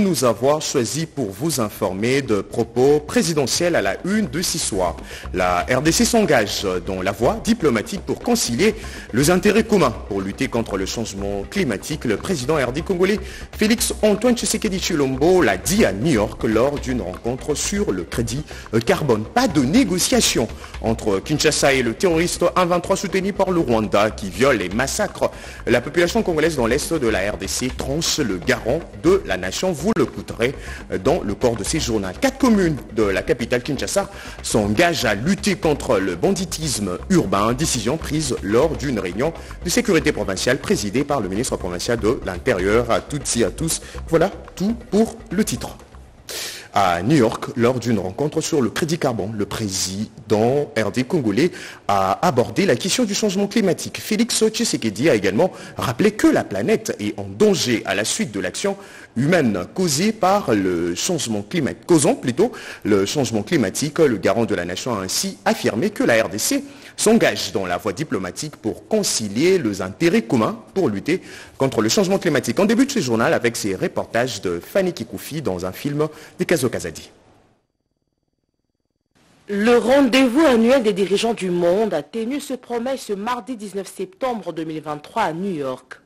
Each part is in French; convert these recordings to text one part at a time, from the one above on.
nous avoir choisi pour vous informer de propos présidentiels à la une de ce soir. La RDC s'engage dans la voie diplomatique pour concilier les intérêts communs pour lutter contre le changement climatique. Le président RD congolais Félix Antoine Tshisekedi Chilombo l'a dit à New York lors d'une rencontre sur le crédit carbone. Pas de négociation entre Kinshasa et le terroriste 123 soutenu par le Rwanda qui viole et massacre la population congolaise dans l'est de la RDC tranche le garant de la nation. Le coûterez dans le corps de ces journaux. Quatre communes de la capitale Kinshasa s'engagent à lutter contre le banditisme urbain. Décision prise lors d'une réunion de sécurité provinciale présidée par le ministre provincial de l'Intérieur. À toutes et à tous, voilà tout pour le titre à New York lors d'une rencontre sur le crédit carbone. Le président RD congolais a abordé la question du changement climatique. Félix Tshisekedi a également rappelé que la planète est en danger à la suite de l'action humaine causée par le changement climatique, causant plutôt le changement climatique. Le garant de la nation a ainsi affirmé que la RDC s'engage dans la voie diplomatique pour concilier les intérêts communs pour lutter contre le changement climatique. On débute ce journal avec ces reportages de Fanny Kikoufi dans un film de Kazo Kazadi. Le rendez-vous annuel des dirigeants du monde a tenu ce promesse ce mardi 19 septembre 2023 à New York.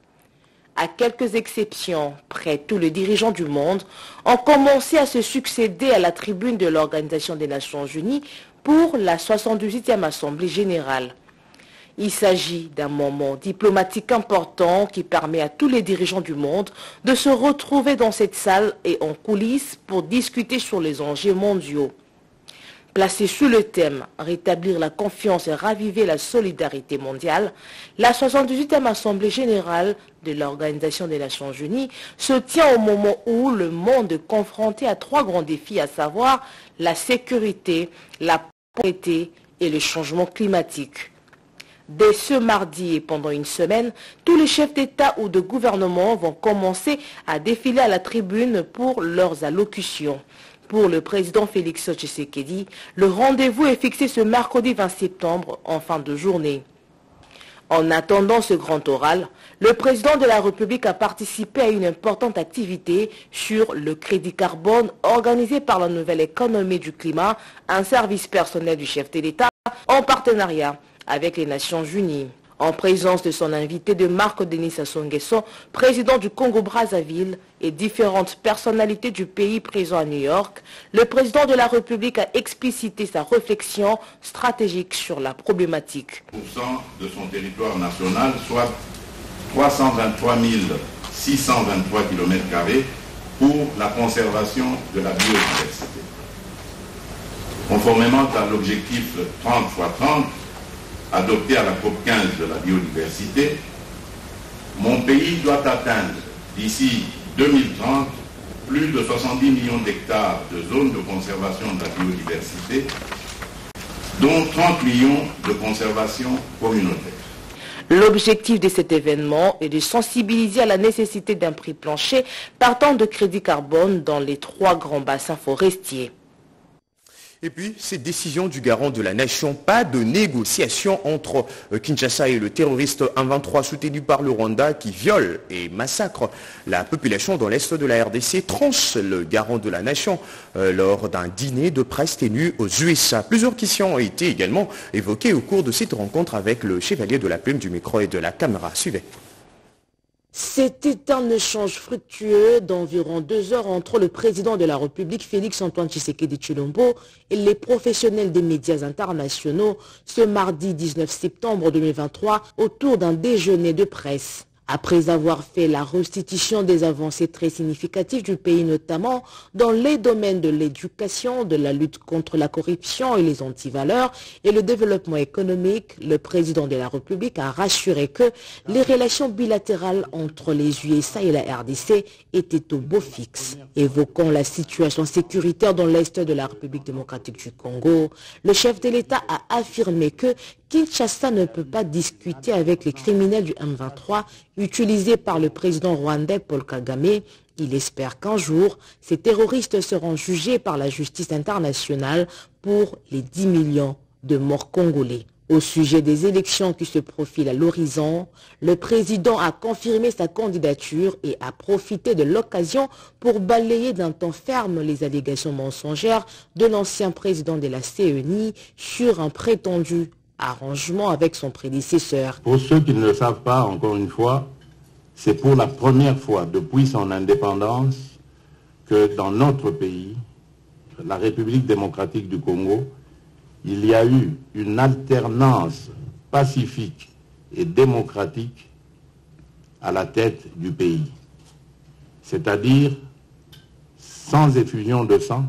À quelques exceptions, près tous les dirigeants du monde ont commencé à se succéder à la tribune de l'Organisation des Nations Unies pour la 78e Assemblée générale. Il s'agit d'un moment diplomatique important qui permet à tous les dirigeants du monde de se retrouver dans cette salle et en coulisses pour discuter sur les enjeux mondiaux. Placé sous le thème Rétablir la confiance et raviver la solidarité mondiale, la 78e Assemblée générale de l'Organisation des Nations Unies se tient au moment où le monde est confronté à trois grands défis, à savoir la sécurité, la pauvreté et le changement climatique. Dès ce mardi et pendant une semaine, tous les chefs d'État ou de gouvernement vont commencer à défiler à la tribune pour leurs allocutions. Pour le président Félix Tshisekedi, le rendez-vous est fixé ce mercredi 20 septembre en fin de journée. En attendant ce grand oral, le président de la République a participé à une importante activité sur le crédit carbone organisé par la nouvelle économie du climat, un service personnel du chef de l'État en partenariat avec les Nations Unies en présence de son invité de Marc Denis Sassou président du Congo-Brazzaville et différentes personnalités du pays présents à New York, le président de la République a explicité sa réflexion stratégique sur la problématique. de son territoire national, soit 323 623 km pour la conservation de la biodiversité. Conformément à l'objectif 30 x 30, adopté à la COP 15 de la biodiversité, mon pays doit atteindre d'ici 2030 plus de 70 millions d'hectares de zones de conservation de la biodiversité, dont 30 millions de conservation communautaire. L'objectif de cet événement est de sensibiliser à la nécessité d'un prix plancher partant de crédit carbone dans les trois grands bassins forestiers. Et puis, cette décision du garant de la nation, pas de négociation entre euh, Kinshasa et le terroriste 123 soutenu par le Rwanda qui viole et massacre la population dans l'est de la RDC, tranche le garant de la nation euh, lors d'un dîner de presse tenu aux USA. Plusieurs questions ont été également évoquées au cours de cette rencontre avec le chevalier de la plume du micro et de la caméra. Suivez. C'était un échange fructueux d'environ deux heures entre le président de la République, Félix Antoine Tshisekedi Chilombo, et les professionnels des médias internationaux ce mardi 19 septembre 2023 autour d'un déjeuner de presse. Après avoir fait la restitution des avancées très significatives du pays, notamment dans les domaines de l'éducation, de la lutte contre la corruption et les antivaleurs et le développement économique, le président de la République a rassuré que les relations bilatérales entre les USA et la RDC étaient au beau fixe. Évoquant la situation sécuritaire dans l'Est de la République démocratique du Congo, le chef de l'État a affirmé que Kinshasa ne peut pas discuter avec les criminels du M23 utilisés par le président rwandais Paul Kagame. Il espère qu'un jour, ces terroristes seront jugés par la justice internationale pour les 10 millions de morts congolais. Au sujet des élections qui se profilent à l'horizon, le président a confirmé sa candidature et a profité de l'occasion pour balayer d'un temps ferme les allégations mensongères de l'ancien président de la CENI sur un prétendu arrangement avec son prédécesseur. Pour ceux qui ne le savent pas, encore une fois, c'est pour la première fois depuis son indépendance que dans notre pays, la République démocratique du Congo, il y a eu une alternance pacifique et démocratique à la tête du pays. C'est-à-dire sans effusion de sang,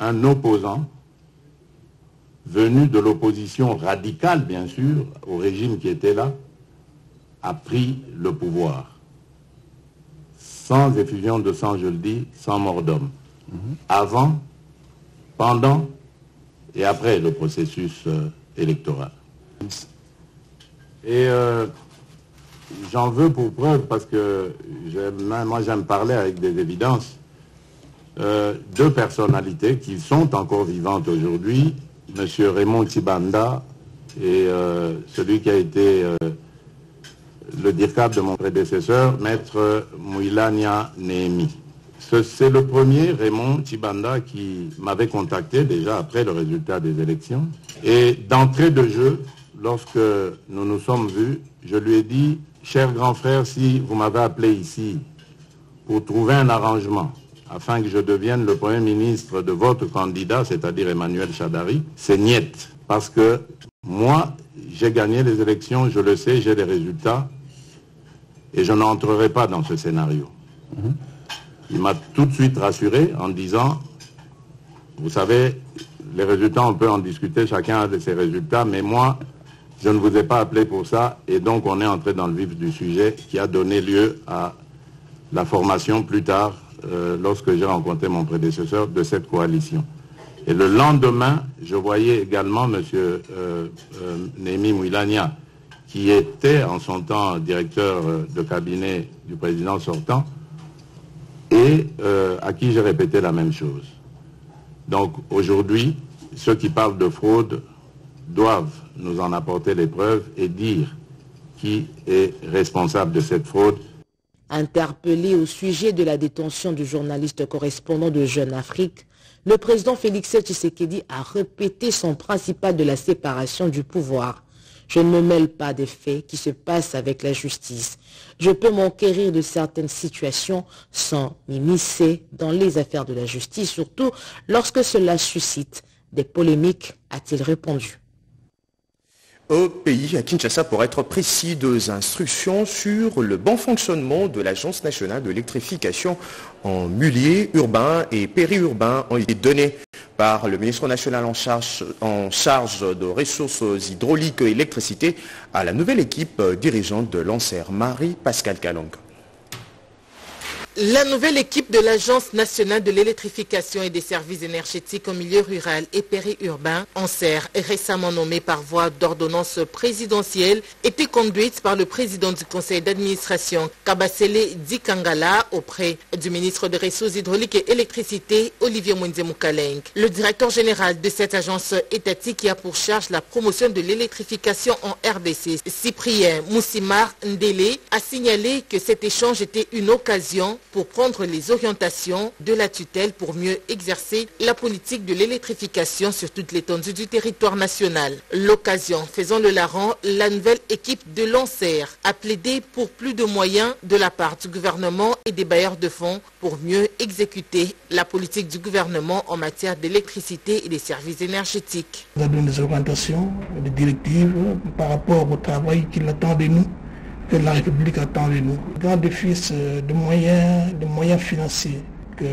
un opposant venu de l'opposition radicale, bien sûr, au régime qui était là, a pris le pouvoir. Sans effusion de sang, je le dis, sans mort d'homme. Mhm. Avant, pendant et après le processus euh, électoral. Et euh, j'en veux pour preuve parce que moi j'aime parler avec des évidences. Euh, deux personnalités qui sont encore vivantes aujourd'hui, M. Raymond Tibanda et celui qui a été le DIRCAP de mon prédécesseur, Maître Mouilania Nehemi. C'est le premier, Raymond Tibanda, qui m'avait contacté déjà après le résultat des élections. Et d'entrée de jeu, lorsque nous nous sommes vus, je lui ai dit, cher grand frère, si vous m'avez appelé ici pour trouver un arrangement afin que je devienne le Premier ministre de votre candidat, c'est-à-dire Emmanuel Chadari, c'est niet. Parce que moi, j'ai gagné les élections, je le sais, j'ai les résultats, et je n'entrerai pas dans ce scénario. Mhm. Il m'a tout de suite rassuré en disant, vous savez, les résultats, on peut en discuter, chacun a de ses résultats, mais moi, je ne vous ai pas appelé pour ça, et donc on est entré dans le vif du sujet qui a donné lieu à la formation plus tard, euh, lorsque j'ai rencontré mon prédécesseur, de cette coalition. Et le lendemain, je voyais également M. Euh, euh, Némi Mouilania, qui était en son temps directeur euh, de cabinet du président sortant, et à qui j'ai répété la même chose. Donc aujourd'hui, ceux qui parlent de fraude doivent nous en apporter les preuves et dire qui est responsable de cette fraude. Interpellé au sujet de la détention du journaliste correspondant de Jeune Afrique, le président Félix Tshisekedi a répété son principal de la séparation du pouvoir je ne me mêle pas des faits qui se passent avec la justice. Je peux m'enquérir de certaines situations sans m'immiscer dans les affaires de la justice, surtout lorsque cela suscite des polémiques, a-t-il répondu au pays, à Kinshasa, pour être précis, deux instructions sur le bon fonctionnement de l'Agence nationale de l'électrification en milieu urbain et périurbain ont été données par le ministre national en charge, en de ressources hydrauliques et électricité à la nouvelle équipe dirigeante de l'ANSER, Marie-Pascal Kalong. La nouvelle équipe de l'Agence nationale de l'électrification et des services énergétiques au milieu rural et périurbain, ANSER, récemment nommée par voie d'ordonnance présidentielle, était conduite par le président du conseil d'administration, Kabasele Dikangala, auprès du ministre des Ressources hydrauliques et électricité, Olivier Moukaleng. Le directeur général de cette agence étatique qui a pour charge la promotion de l'électrification en RDC, Cyprien Moussimar Ndele, a signalé que cet échange était une occasion pour prendre les orientations de la tutelle pour mieux exercer la politique de l'électrification sur toute l'étendue du territoire national. L'occasion faisant le larron, la nouvelle équipe de l'ANSER a plaidé pour plus de moyens de la part du gouvernement et des bailleurs de fonds pour mieux exécuter la politique du gouvernement en matière d'électricité et des services énergétiques. Nous avons des orientations, des directives par rapport au travail qu'il attend de nous que la République attend de nous. Grand défi de moyens, de moyens financiers que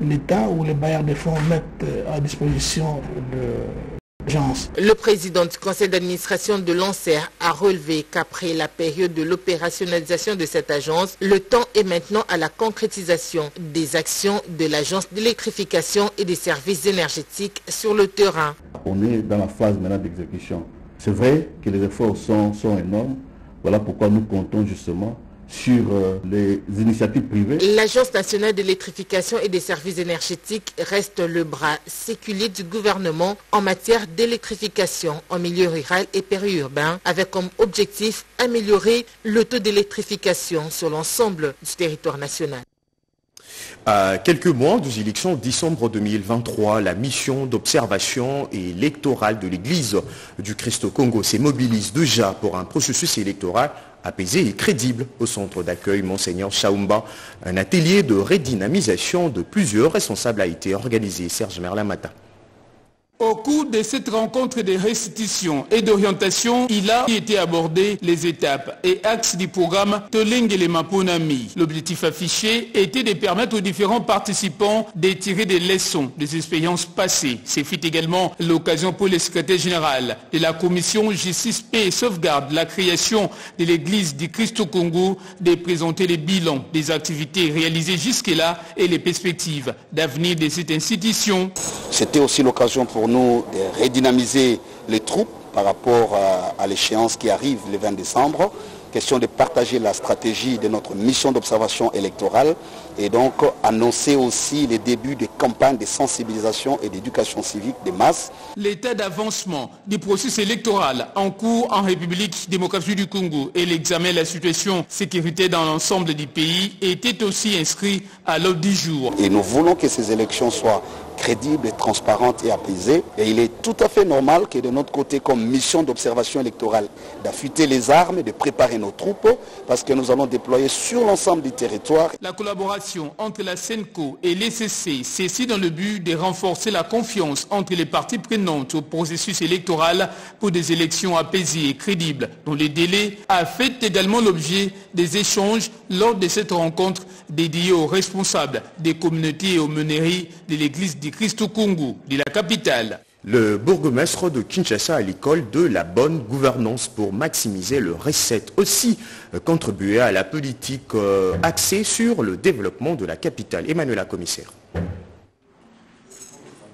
l'État ou les bailleurs de fonds mettent à disposition de l'agence. Le président du conseil d'administration de l'ANSER a relevé qu'après la période de l'opérationnalisation de cette agence, le temps est maintenant à la concrétisation des actions de l'agence d'électrification et des services énergétiques sur le terrain. On est dans la phase maintenant d'exécution. C'est vrai que les efforts sont, sont énormes, voilà pourquoi nous comptons justement sur euh, les initiatives privées. L'Agence nationale d'électrification et des services énergétiques reste le bras séculier du gouvernement en matière d'électrification en milieu rural et périurbain, avec comme objectif améliorer le taux d'électrification sur l'ensemble du territoire national. À quelques mois des élections décembre 2023, la mission d'observation électorale de l'Église du Christ au Congo se mobilise déjà pour un processus électoral apaisé et crédible au centre d'accueil Monseigneur Chaumba. Un atelier de redynamisation de plusieurs responsables a été organisé. Serge Merlamata. Au cours de cette rencontre de restitution et d'orientation, il a été abordé les étapes et axes du programme Tolengele Maponami. L'objectif affiché était de permettre aux différents participants de tirer des leçons des expériences passées. C'est fut également l'occasion pour le secrétaire général de la commission Justice, Paix et Sauvegarde de la création de l'église du Christ au Congo de présenter les bilans des activités réalisées jusque-là et les perspectives d'avenir de cette institution. C'était aussi l'occasion pour nous de redynamiser les troupes par rapport à, l'échéance qui arrive le 20 décembre. Question de partager la stratégie de notre mission d'observation électorale et donc annoncer aussi les débuts des campagnes de sensibilisation et d'éducation civique des masses. L'état d'avancement du processus électoral en cours en République démocratique du Congo et l'examen de la situation sécurité dans l'ensemble du pays étaient aussi inscrits à l'ordre du jour. Et nous voulons que ces élections soient crédible, transparente et apaisée. Et il est tout à fait normal que de notre côté, comme mission d'observation électorale, d'affûter les armes et de préparer nos troupes parce que nous allons déployer sur l'ensemble du territoire. La collaboration entre la SENCO et l'ECC, c'est dans le but de renforcer la confiance entre les parties prenantes au processus électoral pour des élections apaisées et crédibles, dont les délais a fait également l'objet des échanges lors de cette rencontre dédiée aux responsables des communautés et aux meneries de l'église du Christ Congo, de la capitale. Le bourgmestre de Kinshasa à l'école de la bonne gouvernance pour maximiser le recette. Aussi euh, contribuer à la politique euh, axée sur le développement de la capitale. Emmanuel commissaire.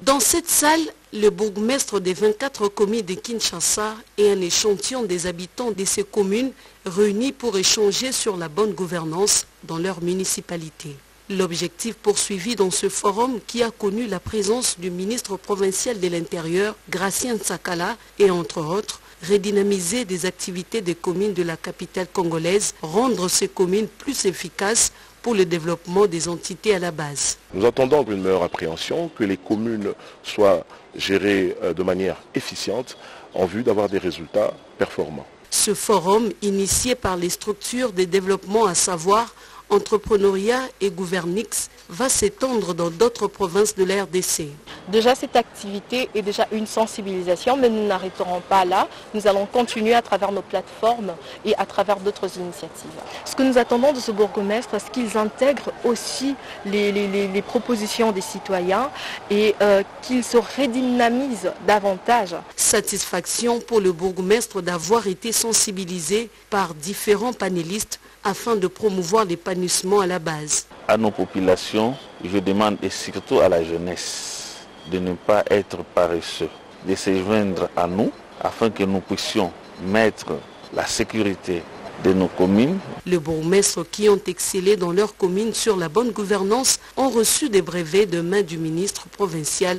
Dans cette salle, le bourgmestre des 24 communes de Kinshasa et un échantillon des habitants de ces communes réunis pour échanger sur la bonne gouvernance dans leur municipalité. L'objectif poursuivi dans ce forum qui a connu la présence du ministre provincial de l'Intérieur, Gracien Sakala, et entre autres, redynamiser des activités des communes de la capitale congolaise, rendre ces communes plus efficaces pour le développement des entités à la base. Nous attendons une meilleure appréhension, que les communes soient gérées euh, de manière efficiente en vue d'avoir des résultats performants. Ce forum, initié par les structures de développement à savoir entrepreneuriat et gouvernix va s'étendre dans d'autres provinces de la RDC. Déjà, cette activité est déjà une sensibilisation, mais nous n'arrêterons pas là. Nous allons continuer à travers nos plateformes et à travers d'autres initiatives. Ce que nous attendons de ce bourgmestre, c'est qu'ils intègrent aussi les, propositions des citoyens et euh, qu'ils se redynamisent davantage. Satisfaction pour le bourgmestre d'avoir été sensibilisé par différents panélistes afin de promouvoir l'épanouissement à la base. À nos populations, je demande et surtout à la jeunesse de ne pas être paresseux, de se joindre à nous afin que nous puissions mettre la sécurité de nos communes. Les bourgmestres qui ont excellé dans leur commune sur la bonne gouvernance ont reçu des brevets de main du ministre provincial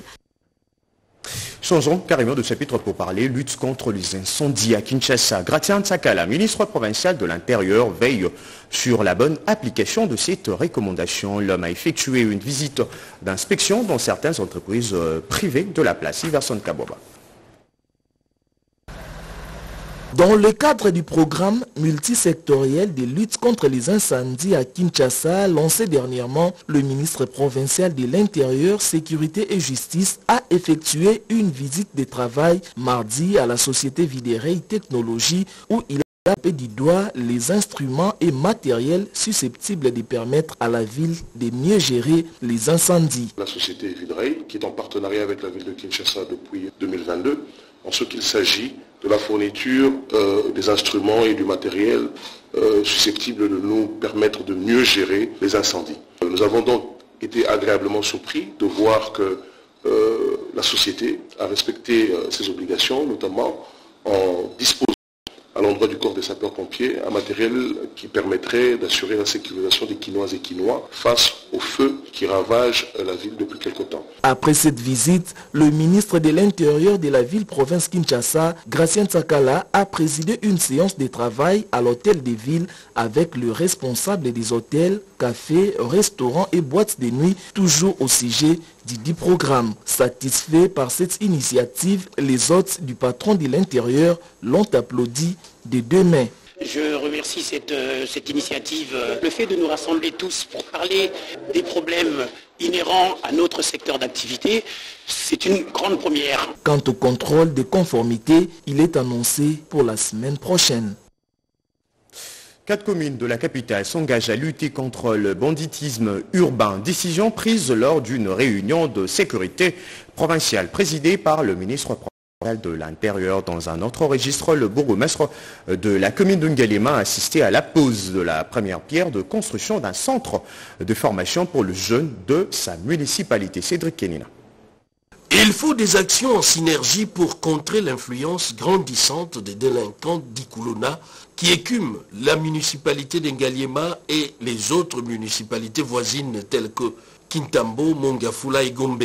Changeons carrément de chapitre pour parler lutte contre les incendies à Kinshasa. Gratian Tsakala, ministre provincial de l'Intérieur, veille sur la bonne application de cette recommandation. L'homme a effectué une visite d'inspection dans certaines entreprises euh, privées de la place. Iverson Kaboba. Dans le cadre du programme multisectoriel de lutte contre les incendies à Kinshasa, lancé dernièrement, le ministre provincial de l'Intérieur, Sécurité et Justice a effectué une visite de travail mardi à la société Vidéré Technologie où il a tapé du doigt les instruments et matériels susceptibles de permettre à la ville de mieux gérer les incendies. La société Vidéré, qui est en partenariat avec la ville de Kinshasa depuis 2022, en ce qu'il s'agit de la fourniture euh, des instruments et du matériel euh, susceptibles de nous permettre de mieux gérer les incendies. Nous avons donc été agréablement surpris de voir que euh, la société a respecté ses obligations, notamment en disposant à l'endroit du corps des sapeurs-pompiers un matériel qui permettrait d'assurer la sécurisation des Quinoises et Quinois face au feu qui ravage la ville depuis quelque temps. Après cette visite, le ministre de l'Intérieur de la ville-province Kinshasa, Gracien Tsakala, a présidé une séance de travail à l'hôtel des villes avec le responsable des hôtels, cafés, restaurants et boîtes de nuit, toujours au sujet du dit programme. Satisfait par cette initiative, les hôtes du patron de l'Intérieur l'ont applaudi de deux mains. Je remercie cette, cette, initiative, le fait de nous rassembler tous pour parler des problèmes inhérents à notre secteur d'activité, c'est une grande première. Quant au contrôle des conformités, il est annoncé pour la semaine prochaine. Quatre communes de la capitale s'engagent à lutter contre le banditisme urbain. Décision prise lors d'une réunion de sécurité provinciale présidée par le ministre provincial de l'Intérieur. Dans un autre registre, le bourgmestre de la commune de Ngalema a assisté à la pose de la première pierre de construction d'un centre de formation pour le jeune de sa municipalité. Cédric Kenina. Il faut des actions en synergie pour contrer l'influence grandissante des délinquants d'Ikulona qui écument la municipalité d'Engaliema et les autres municipalités voisines telles que Kintambo, Mongafula et Gombe.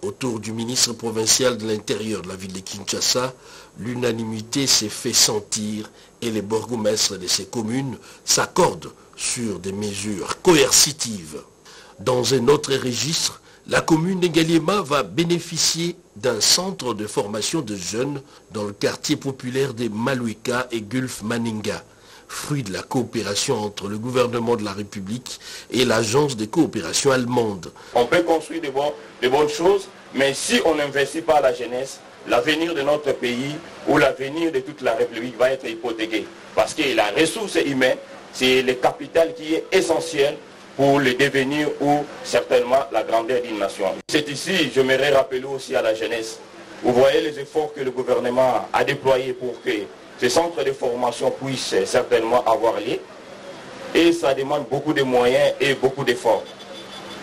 Autour du ministre provincial de l'Intérieur de la ville de Kinshasa, l'unanimité s'est fait sentir et les bourgmestres de ces communes s'accordent sur des mesures coercitives. Dans un autre registre, la commune d'Engaliema va bénéficier d'un centre de formation de jeunes dans le quartier populaire des Maluika et Gulf Maninga, fruit de la coopération entre le gouvernement de la République et l'agence de coopération allemande. On peut construire de bonnes choses, mais si on n'investit pas la jeunesse, l'avenir de notre pays ou l'avenir de toute la République va être hypothéqué. Parce que la ressource humaine, c'est le capital qui est essentiel pour le devenir ou certainement la grandeur d'une nation. C'est ici, je m'aimerais rappeler aussi à la jeunesse. Vous voyez les efforts que le gouvernement a déployés pour que ces centres de formation puissent certainement avoir lieu. Et ça demande beaucoup de moyens et beaucoup d'efforts.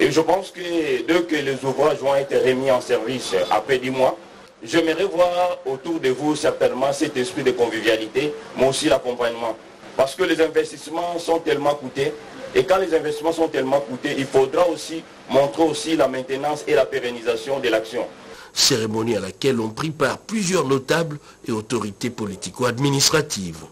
Et je pense que dès que les ouvrages vont être remis en service après 10 mois, j'aimerais voir autour de vous certainement cet esprit de convivialité, mais aussi l'accompagnement. Parce que les investissements sont tellement coûtés et quand les investissements sont tellement coûtés, il faudra aussi montrer aussi la maintenance et la pérennisation de l'action. Cérémonie à laquelle ont pris part plusieurs notables et autorités politico-administratives.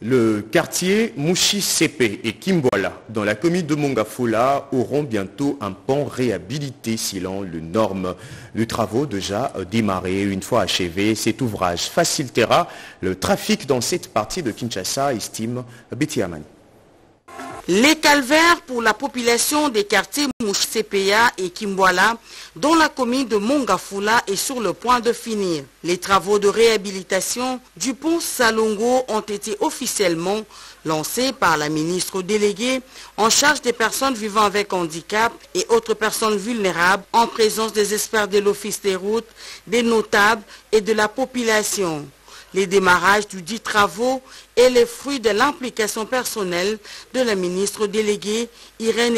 Le quartier Mouchi-Sepe et Kimbola, dans la commune de Mongafula, auront bientôt un pont réhabilité selon les normes. Le travaux déjà démarré. Une fois achevé, cet ouvrage facilitera le trafic dans cette partie de Kinshasa, estime Betty Amani. Les calvaires pour la population des quartiers Mouchsepea et Kimbwala, dont la commune de Mongafula est sur le point de finir. Les travaux de réhabilitation du pont Salongo ont été officiellement lancés par la ministre déléguée en charge des personnes vivant avec handicap et autres personnes vulnérables en présence des experts de l'Office des routes, des notables et de la population. Les démarrages du dit travaux est le fruit de l'implication personnelle de la ministre déléguée Irène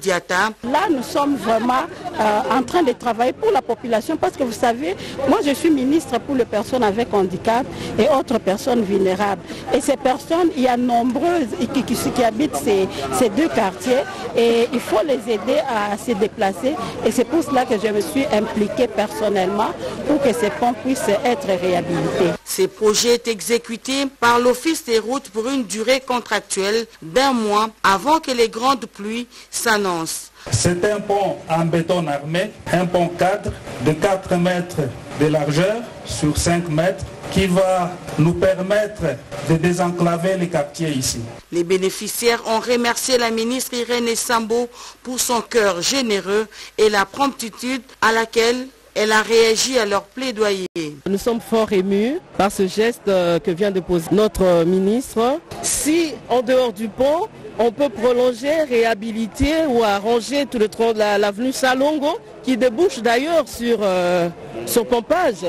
Diata. Là, nous sommes vraiment euh, en train de travailler pour la population parce que vous savez, moi je suis ministre pour les personnes avec handicap et autres personnes vulnérables. Et ces personnes, il y a nombreuses qui, qui, qui habitent ces, ces, deux quartiers et il faut les aider à se déplacer. Et c'est pour cela que je me suis impliquée personnellement pour que ces ponts puissent être réhabilités. Ces projets est exécuté par l'Office des routes pour une durée contractuelle d'un mois avant que les grandes pluies s'annoncent. C'est un pont en béton armé, un pont cadre de 4 mètres de largeur sur 5 mètres qui va nous permettre de désenclaver les quartiers ici. Les bénéficiaires ont remercié la ministre Irène Sambo pour son cœur généreux et la promptitude à laquelle elle a réagi à leur plaidoyer. Nous sommes fort émus par ce geste que vient de poser notre ministre. Si, en dehors du pont, on peut prolonger, réhabiliter ou arranger tout le tronc de l'avenue Salongo, qui débouche d'ailleurs sur, euh, sur Pompage.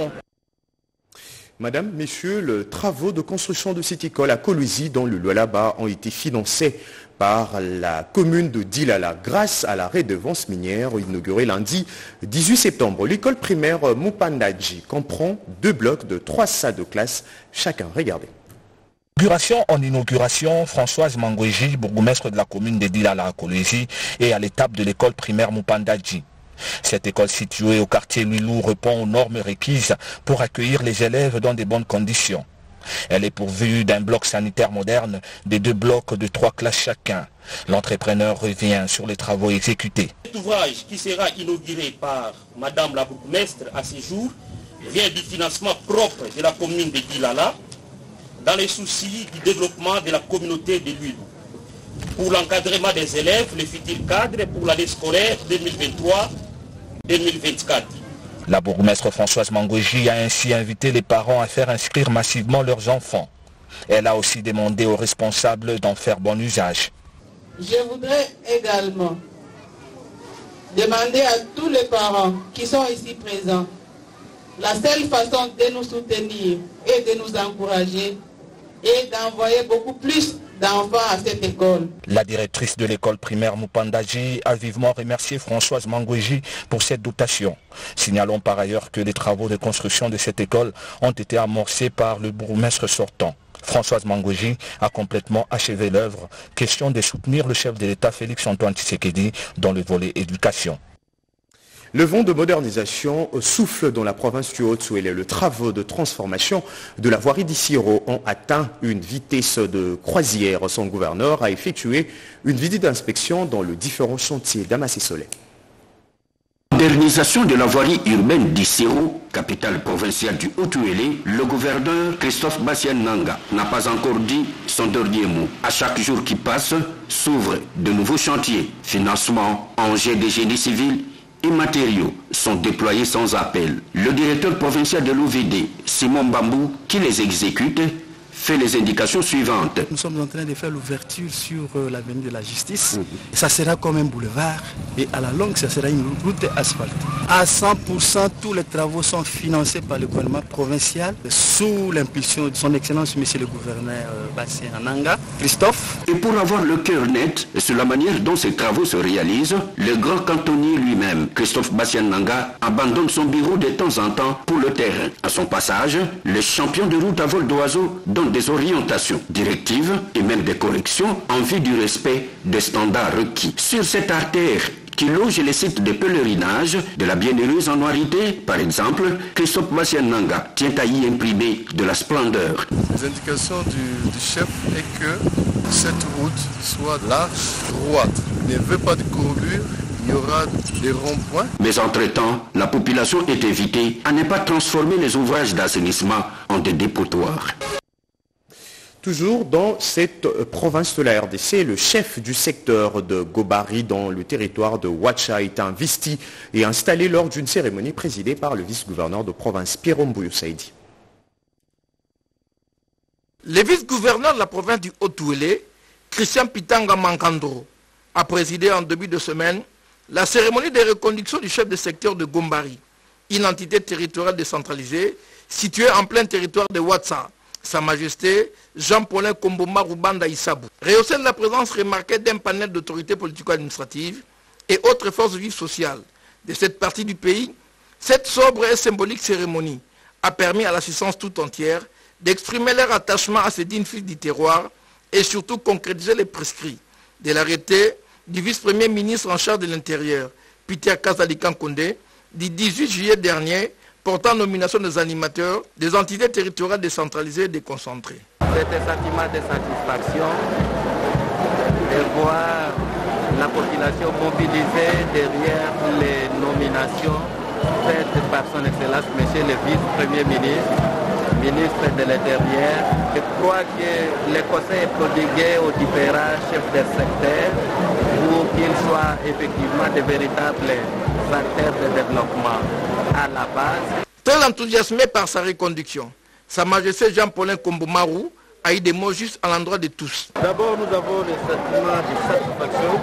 Madame, Messieurs, les travaux de construction de cette école à Colosie, dans le Lualaba, ont été financés par la commune de Dilala grâce à la redevance minière inaugurée lundi 18 septembre. L'école primaire Mupandadji comprend deux blocs de trois salles de classe chacun. Regardez. Inauguration en inauguration, Françoise Mangouji, bourgmestre de la commune de Dilala à est à l'étape de l'école primaire Mupandadji. Cette école située au quartier Milou répond aux normes requises pour accueillir les élèves dans de bonnes conditions. Elle est pourvue d'un bloc sanitaire moderne, de deux blocs de trois classes chacun. L'entrepreneur revient sur les travaux exécutés. Cet ouvrage qui sera inauguré par Madame la bourgmestre à ce jour vient du financement propre de la commune de Dilala dans les soucis du développement de la communauté de l'huile. Pour l'encadrement des élèves, le futur cadre pour l'année scolaire 2023-2024. La bourgmestre Françoise Mangouji a ainsi invité les parents à faire inscrire massivement leurs enfants. Elle a aussi demandé aux responsables d'en faire bon usage. Je voudrais également demander à tous les parents qui sont ici présents, la seule façon de nous soutenir et de nous encourager est d'envoyer beaucoup plus La directrice de l'école primaire Mupandaji a vivement remercié Françoise Mangouji pour cette dotation. Signalons par ailleurs que les travaux de construction de cette école ont été amorcés par le bourgmestre sortant. Françoise Mangouji a complètement achevé l'œuvre. Question de soutenir le chef de l'État Félix Antoine Tshisekedi dans le volet éducation. Le vent de modernisation souffle dans la province du Haut-Souélé. Les travaux de transformation de la voirie d'Issiro ont atteint une vitesse de croisière. Son gouverneur a effectué une visite d'inspection dans le différents chantiers d'Amassé Soleil. Modernisation de la voirie urbaine d'Issiro, capitale provinciale du Haut-Ouélé, le gouverneur Christophe Bassien Nanga n'a pas encore dit son dernier mot. À chaque jour qui passe, s'ouvrent de nouveaux chantiers. Financement, enjeux de génie civil et matériaux sont déployés sans appel. Le directeur provincial de l'OVD, Simon Bambou, qui les exécute, fait les indications suivantes. Nous sommes en train de faire l'ouverture sur euh, l'avenue de la justice. Ça sera comme un boulevard et à la longue, ça sera une route asphaltée. À 100%, tous les travaux sont financés par le gouvernement provincial sous l'impulsion de son Excellence, Monsieur le gouverneur euh, Bassé Ananga, Christophe? Et pour avoir le cœur net sur la manière dont ces travaux se réalisent, le grand cantonnier lui-même, Christophe Bassiananga, abandonne son bureau de temps en temps pour le terrain. À son passage, les champions de route à vol d'oiseau donnent des orientations, directives et même des corrections en vue du respect des standards requis. Sur cette artère qui loge les sites de pèlerinage de la Bienheureuse en Noirité, par exemple, Christophe Bassiananga tient à y imprimer de la splendeur. Les indications du, du chef est que cette route soit large, droite, ne veut pas de courbure, il y aura des ronds-points. Mais entre-temps, la population est invitée à ne pas transformer les ouvrages d'assainissement en des dépotoirs. Toujours dans cette province de la RDC, le chef du secteur de Gobari dans le territoire de Ouacha est investi et installé lors d'une cérémonie présidée par le vice-gouverneur de province Pierre Saïdi. Le vice-gouverneur de la province du Haut-Ouélé, Christian Pitanga Mankandro, a présidé en début de semaine la cérémonie de reconduction du chef de secteur de Gombari, une entité territoriale décentralisée située en plein territoire de Ouacha, Sa Majesté Jean-Paulin Komboma Rubanda Issabu. Rehaussé de la présence remarquée d'un panel d'autorités politico-administratives et autres forces vives sociales de cette partie du pays, cette sobre et symbolique cérémonie a permis à l'assistance tout entière d'exprimer leur attachement à ces dignes fils du terroir et surtout concrétiser les prescrits de l'arrêté du vice-premier ministre en charge de l'Intérieur, Peter Kazalikan Kondé, du 18 juillet dernier, portant nomination des animateurs des entités territoriales décentralisées et déconcentrées. C'est un sentiment de satisfaction de voir la population mobilisée derrière les nominations faites par son Excellence, Monsieur le Vice-Premier ministre, ministre de l'Intérieur. Je crois que le conseil est prodigué aux différents chefs de secteur pour qu'ils soient effectivement de véritables acteurs de développement à la base. Très enthousiasmé par sa reconduction, Sa Majesté Jean-Paulin Kombomarou a eu des mots justes à l'endroit de tous. D'abord, nous avons le sentiment de satisfaction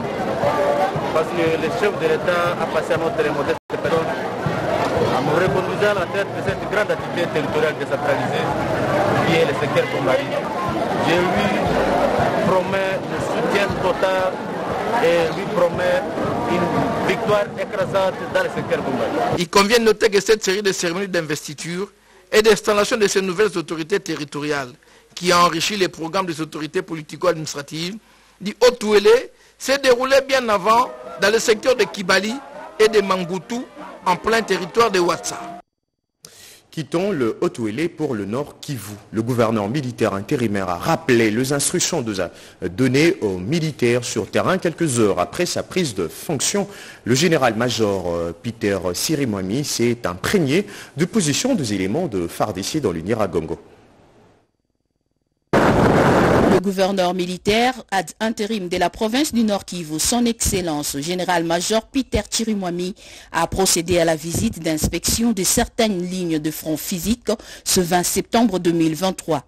parce que le chef de l'État a passé à notre modeste personne en me reconduisant à la tête de cette grande activité territoriale décentralisée qui est le secteur Combari. Je lui promets le soutien total et lui promets victoire écrasante dans le secteur. Il convient de noter que cette série de cérémonies d'investiture et d'installation de ces nouvelles autorités territoriales qui a enrichi les programmes des autorités politico-administratives du Haut-Touélé s'est déroulé bien avant dans le secteur de Kibali et de Mangutu en plein territoire de Watsa. Quittons le Haut-Ouélé pour le Nord Kivu. Le gouverneur militaire intérimaire a rappelé les instructions données aux militaires sur terrain quelques heures après sa prise de fonction. Le général-major euh, Peter Sirimwami s'est imprégné de position des éléments de FARDC dans le Niragongo gouverneur militaire ad intérim de la province du Nord Kivu, son Excellence général-major Peter Chirimwami, a procédé à la visite d'inspection de certaines lignes de front physique ce 20 septembre 2023.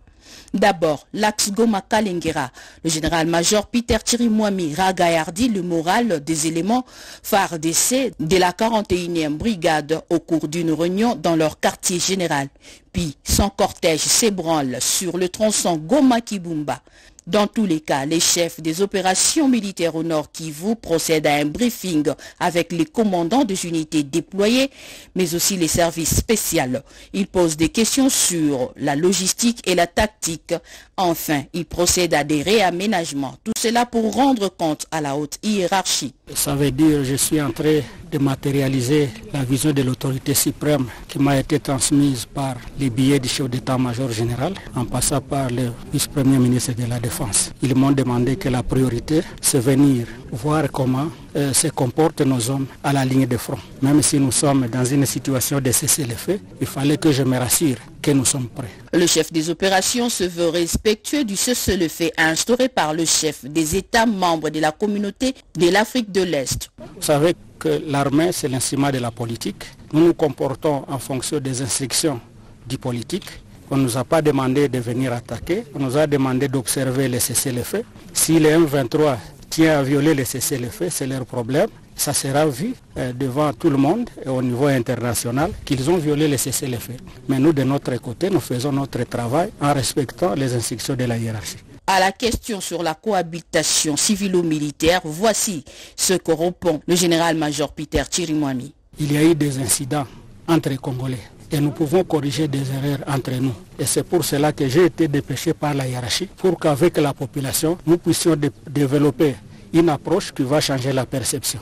D'abord, l'axe Goma-Kalengera. Le général-major Peter Chirimwami ragaillardit le moral des éléments phares d'essai de la 41e brigade au cours d'une réunion dans leur quartier général. Puis, son cortège s'ébranle sur le tronçon Goma-Kibumba. Dans tous les cas, les chefs des opérations militaires au Nord Kivu procèdent à un briefing avec les commandants des unités déployées, mais aussi les services spéciaux. Ils posent des questions sur la logistique et la tactique. Enfin, ils procèdent à des réaménagements. Tout cela pour rendre compte à la haute hiérarchie. Ça veut dire je suis en train de matérialiser la vision de l'autorité suprême qui m'a été transmise par les billets du chef d'état-major général en passant par le vice-premier ministre de la Défense. Ils m'ont demandé que la priorité, c'est venir voir comment euh, se comportent nos hommes à la ligne de front. Même si nous sommes dans une situation de cesser le feu, il fallait que je me rassure que nous sommes prêts. Le chef des opérations se veut respectueux du cessez-le-feu instauré par le chef des États membres de la communauté de l'Afrique de l'Est. Vous savez que l'armée, c'est l'instrument de la politique. Nous nous comportons en fonction des instructions du politique. On ne nous a pas demandé de venir attaquer, on nous a demandé d'observer les cessez-le-feu. Si les M23 tient à violer les cessez-le-feu, c'est leur problème. Ça sera vu euh, devant tout le monde et au niveau international qu'ils ont violé les cessez-le-feu. Mais nous, de notre côté, nous faisons notre travail en respectant les instructions de la hiérarchie. À la question sur la cohabitation civilo-militaire, voici ce que répond le général-major Peter Chirimwami. Il y a eu des incidents entre les Congolais et nous pouvons corriger des erreurs entre nous. Et c'est pour cela que j'ai été dépêché par la hiérarchie pour qu'avec la population, nous puissions développer une approche qui va changer la perception.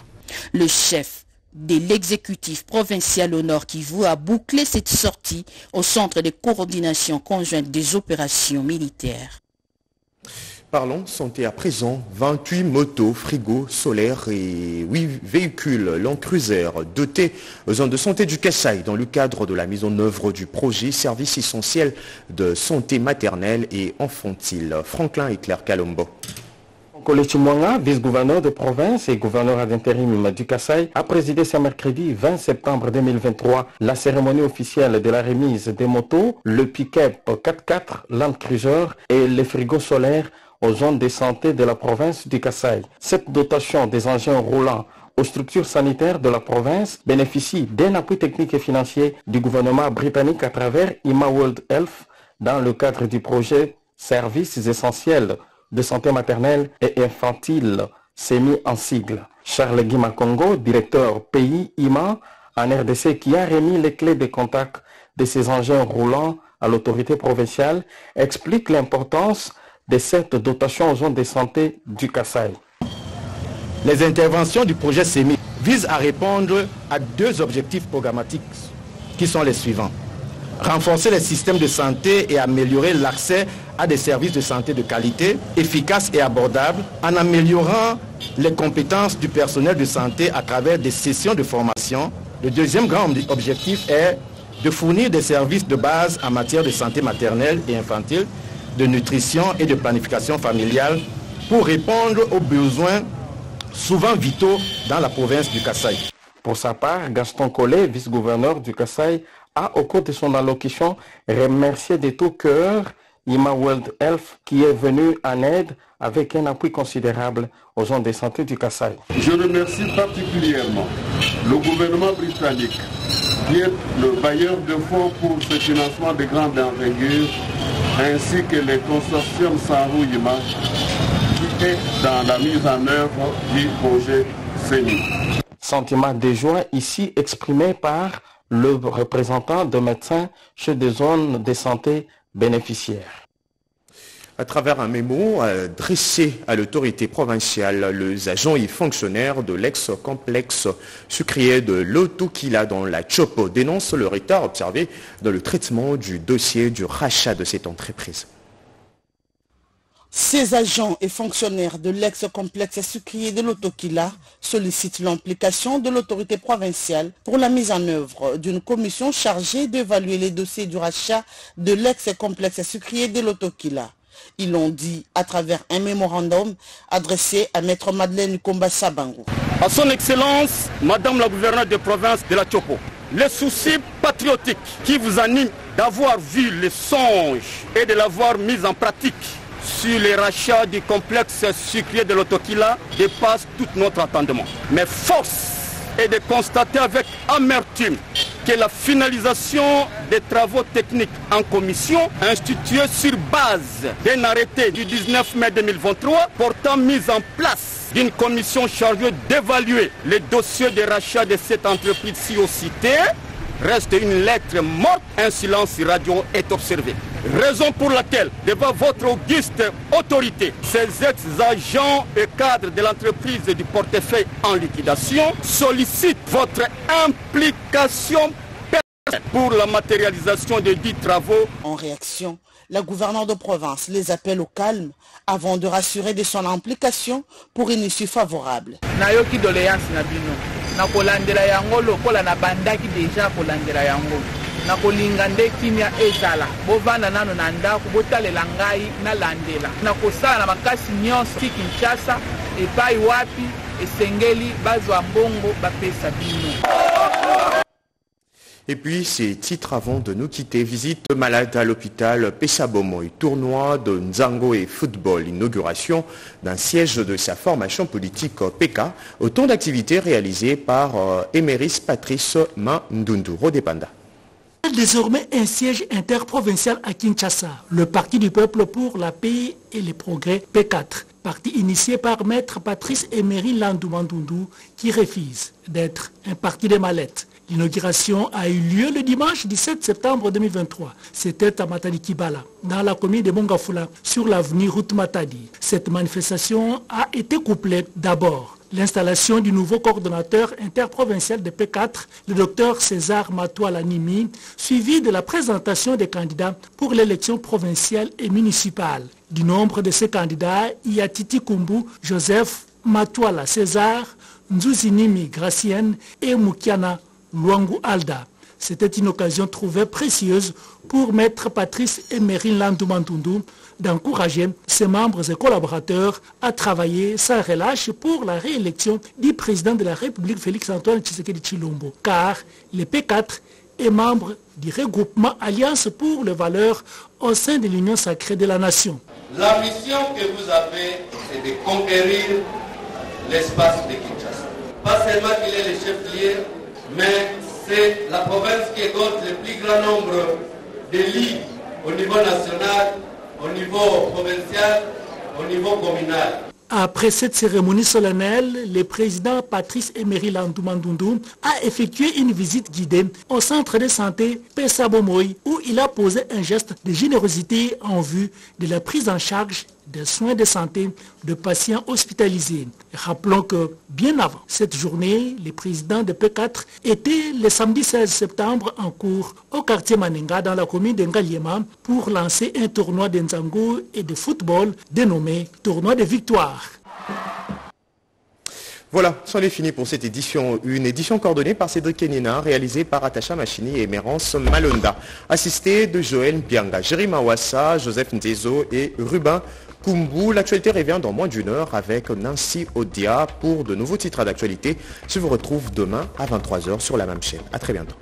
Le chef de l'exécutif provincial au Nord Kivu a bouclé cette sortie au centre de coordination conjointe des opérations militaires. Parlons santé à présent. 28 motos, frigos, solaires et 8 véhicules Land Cruiser dotés aux zones de santé du Kassai dans le cadre de la mise en œuvre du projet Service essentiel de santé maternelle et infantile. Franklin et Claire Calombo. Kole vice-gouverneur de province et gouverneur d'intérim du Kassai, a présidé ce mercredi 20 septembre 2023 la cérémonie officielle de la remise des motos, le pick-up 4x4 Land Cruiser et les frigos solaires aux zones de santé de la province du Kassai. Cette dotation des engins roulants aux structures sanitaires de la province bénéficie d'un appui technique et financier du gouvernement britannique à travers IMA World Health dans le cadre du projet Services essentiels de santé maternelle et infantile, mis en sigle. Charles Guima Congo, directeur pays IMA en RDC, qui a remis les clés de contact de ces engins roulants à l'autorité provinciale, explique l'importance de cette dotation aux zones de santé du Kassai. Les interventions du projet SEMI visent à répondre à deux objectifs programmatiques qui sont les suivants. Renforcer les systèmes de santé et améliorer l'accès à des services de santé de qualité, efficaces et abordables, en améliorant les compétences du personnel de santé à travers des sessions de formation. Le deuxième grand objectif est de fournir des services de base en matière de santé maternelle et infantile de nutrition et de planification familiale pour répondre aux besoins souvent vitaux dans la province du Kassai. Pour sa part, Gaston Collet, vice-gouverneur du Kassai, a au cours de son allocution remercié de tout cœur IMA World Health qui est venu en aide avec un appui considérable aux zones de santé du Kassai. Je remercie particulièrement le gouvernement britannique qui est le bailleur de fonds pour ce financement de grandes envergure ainsi que les consortiums Saru IMA qui est dans la mise en œuvre du projet CENI. Sentiment de joie ici exprimé par le représentant de médecins chez des zones de santé bénéficiaires. À travers un mémo adressé à l'autorité provinciale, les agents et fonctionnaires de l'ex-complexe sucrier de l'Autokila dans la Chopo dénoncent le retard observé dans le traitement du dossier du rachat de cette entreprise. Ces agents et fonctionnaires de l'ex-complexe sucrier de l'Autokila sollicitent l'implication de l'autorité provinciale pour la mise en œuvre d'une commission chargée d'évaluer les dossiers du rachat de l'ex-complexe sucrier de l'Autokila. Ils l'ont dit à travers un mémorandum adressé à Maître Madeleine Komba Sabango. À son Excellence, Madame la gouverneure de province de la Chopo, le souci patriotique qui vous anime d'avoir vu les songes et de l'avoir mis en pratique sur les rachats du complexe sucrier de l'Autokila dépasse tout notre attendement. Mais force est de constater avec amertume que la finalisation des travaux techniques en commission instituée sur base d'un arrêté du 19 mai 2023 portant mise en place d'une commission chargée d'évaluer les dossiers de rachat de cette entreprise si citée reste une lettre morte, un silence radio est observé. Raison pour laquelle, devant votre auguste autorité, ces ex-agents et cadres de l'entreprise du portefeuille en liquidation sollicitent votre implication pour la matérialisation de dix travaux. En réaction, la gouverneure de province les appelle au calme avant de rassurer de son implication pour une issue favorable. Na kolandela yango lokola na bandaki deja kolandela yango. Na kolinga nde kimia ezala. Bovanda nano na ndako botalela ngai nalandela na kosala na makasi nyonso ti kinshasa epai wapi esengeli bazwa mbongo bapesa bino Et puis, ces titres avant de nous quitter. Visite malade à l'hôpital Pessabomoy, tournoi de Nzango et football, inauguration d'un siège de sa formation politique PK, autant d'activités réalisées par euh, Patrice Mandundu. Rodepanda. Désormais un siège interprovincial à Kinshasa, le Parti du peuple pour la paix et les progrès P4, parti initié par maître Patrice Emery Landou qui refuse d'être un parti des mallettes. L'inauguration a eu lieu le dimanche 17 septembre 2023. C'était à Matadi Kibala, dans la commune de Mongafula, sur l'avenue Route Matadi. Cette manifestation a été couplée d'abord l'installation du nouveau coordonnateur interprovincial de P4, le docteur César Matoualanimi, suivi de la présentation des candidats pour l'élection provinciale et municipale. Du nombre de ces candidats, il y a Titi Kumbu, Joseph Matouala César, Nzuzinimi Gracienne et Mukiana Luangu Alda. C'était une occasion trouvée précieuse pour Maître Patrice Emery Landoumantundu d'encourager ses membres et collaborateurs à travailler sans relâche pour la réélection du président de la République Félix-Antoine Tshisekedi Chilombo, car le P4 est membre du regroupement Alliance pour les valeurs au sein de l'Union sacrée de la nation. La mission que vous avez, c'est de conquérir l'espace de Kinshasa. Pas seulement qu'il est le chef-lieu, mais c'est la province qui compte le plus grand nombre de lits au niveau national, au niveau provincial, au niveau communal. Après cette cérémonie solennelle, le président Patrice Emery Landoumandoundou a effectué une visite guidée au centre de santé Pessabomoy où il a posé un geste de générosité en vue de la prise en charge des soins de santé de patients hospitalisés. Rappelons que bien avant cette journée, le président de P4 était le samedi 16 septembre en cours au quartier Manenga dans la commune de Ngaliema pour lancer un tournoi de Nzango et de football dénommé Tournoi de Victoire. Voilà, c'en est fini pour cette édition. Une édition coordonnée par Cédric Kenina, réalisée par Atacha Machini et Mérance Malonda. Assisté de Joël Bianga, Jerry Mawassa, Joseph Ndezo et Ruben Kumbu. L'actualité revient dans moins d'une heure avec Nancy Odia pour de nouveaux titres d'actualité. Je vous retrouve demain à 23h sur la même chaîne. A très bientôt.